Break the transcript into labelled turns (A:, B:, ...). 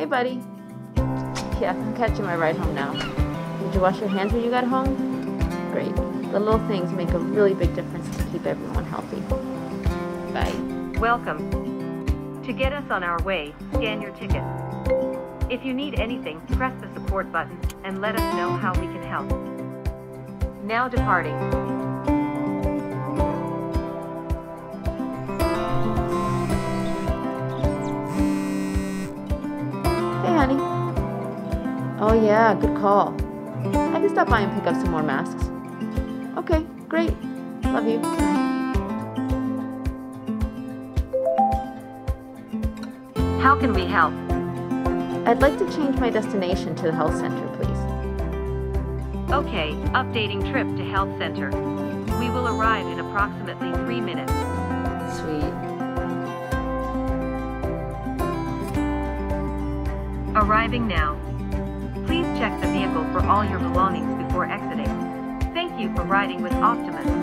A: Hey, buddy. Yeah, I'm catching my ride home now. Did you wash your hands when you got home? Great. The little things make a really big difference to keep everyone healthy. Bye.
B: Welcome. To get us on our way, scan your ticket. If you need anything, press the support button and let us know how we can help. Now departing.
A: Oh, yeah, good call. I can stop by and pick up some more masks. Okay, great. Love you.
B: How can we help?
A: I'd like to change my destination to the health center, please.
B: Okay, updating trip to health center. We will arrive in approximately three minutes.
A: Sweet.
B: Arriving now. All your belongings before exiting. Thank you for riding with Optimus.